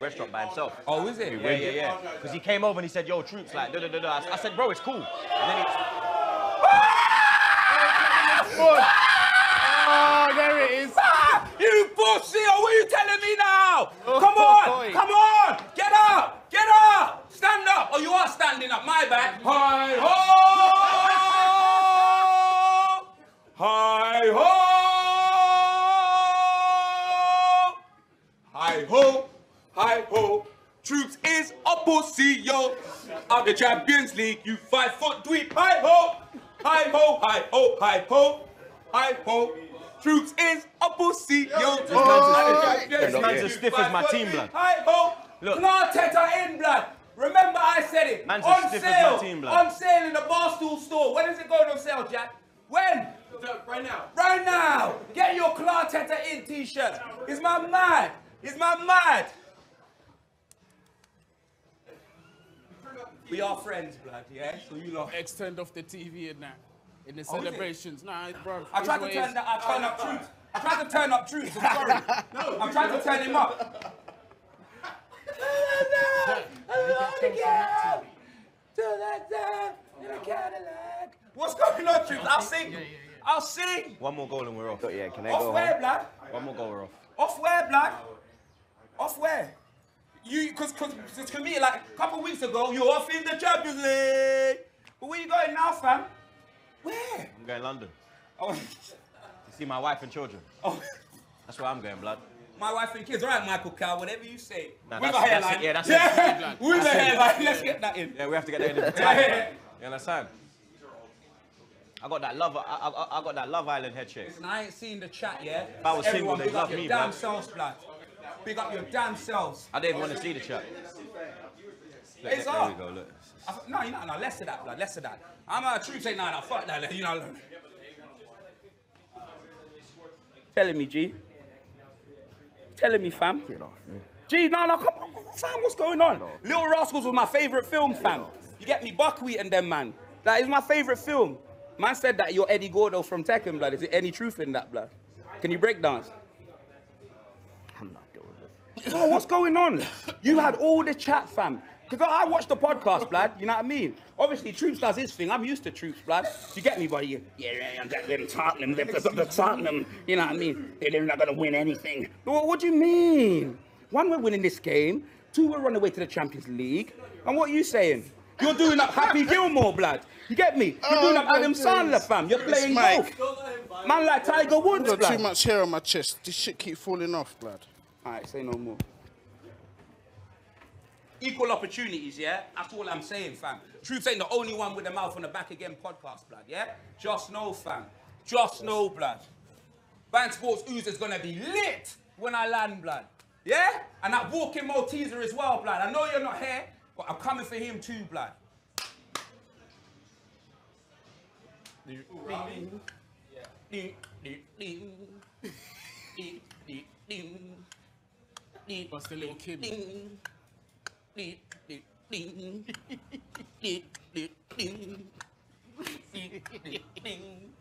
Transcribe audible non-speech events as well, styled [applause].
restaurant by himself. Oh, is it? Yeah, yeah, yeah. Because he came over and he said, "Yo, Troopz, like, da da da da." I, I said, "Bro, it's cool." And then he, Oh, there it is. Ah, you pussy! Oh, what are you telling me now? Come on! Come on! Get up! Get up! Stand up! Oh, you are standing up. My bad. Hi ho! Hi ho! Hi ho! Hi ho! Troopz is a pussy, yo. Out the Champions League, you five foot dweeb. Hi ho! Hi ho! Hi ho! Hi ho! Hi ho! Troopz is a pussy, yo. This man's as- this man's as stiff as my team, blood. Hi ho! Look. Arteta in blood. Remember I said it. Man's on stiff as sale. my team, blood. On sale in the Barstool store. When is it going on sale, Jack? When? Right now. Right now. Get your Clarteta in t-shirt. Is my mad? Is my mad? We are friends, blood, yeah? So you lot. Extend off the TV and that. In the Oh, celebrations. Nah, bro. I tried to turn that. I turn up truth. I tried to turn up truth. I'm sorry. [laughs] no, I'm trying to turn him up. What's going on, truth? I'll sing. I'll sing. one more goal and we're off. Yeah, can I Off go where, home? blood? One more goal, we're off. Off where, blood? Off where? You, cause, cause, cause to me, like a couple weeks ago, you're off in the Champions League. But where you going now, fam? Where? I'm going London Oh, to see my wife and children. oh. That's where I'm going, blood. My wife and kids, all right, Michael Cow, whatever you say. Nah, With a that's it, yeah, that's it. yeah. [laughs] With a it. hairline. Let's get that in. Yeah, we have to get that in the Yeah, time. yeah. You understand? I got that love. I, I, I got that Love Island head shape. Listen, I ain't seen the chat yet. If I was single, Everyone, they'd big love me, damn blood. selves, blood. Big up your damn selves. I didn't even want to see the chat. Look, It's there, up. there we go. Look. I thought- no, you know, no, less of that, blood, less of that. I'm a true say, no, no, fuck that, you know. Telling me, G. Telling me, fam. G, no, no, come on, fam, what's going on? Little Rascals was my favorite film, fam. You get me, Buckwheat and them, man. That is my favorite film. Man said that you're Eddie Gordo from Tekken, blood. Is there any truth in that, blood? Can you break dance? Bro, what's going on? You had all the chat, fam. Because I watched the podcast, blood. You know what I mean? Obviously, Troopz does his thing. I'm used to Troopz, blood. You get me, buddy? Yeah, yeah, I'm got them Tottenham. The, the, the Tottenham. You know what I mean? They're not going to win anything. What, what do you mean? One, we're winning this game. Two, we're running away to the Champions League. And what are you saying? You're doing up Happy Gilmore, blood. You get me? You're oh, doing up Oh, Adam Sandler, fam. You're playing golf. Man like Tiger Woods, Got too much hair on my chest. This shit keep falling off, blood. All right, say no more. Equal opportunities, yeah? That's all I'm saying, fam. Truth ain't the only one with the mouth on the back again podcast, blood, yeah? Just know, fam. Just know, blood. Band Sports Ooze is gonna be lit when I land, blood. Yeah? And that walking Malteser as well, blood. I know you're not here, but I'm coming for him too, blood. Ding, ding, ding. Ding, ding, ding. What's the little kid? ding, ding. Ding, ding, ding. Ding, ding, ding.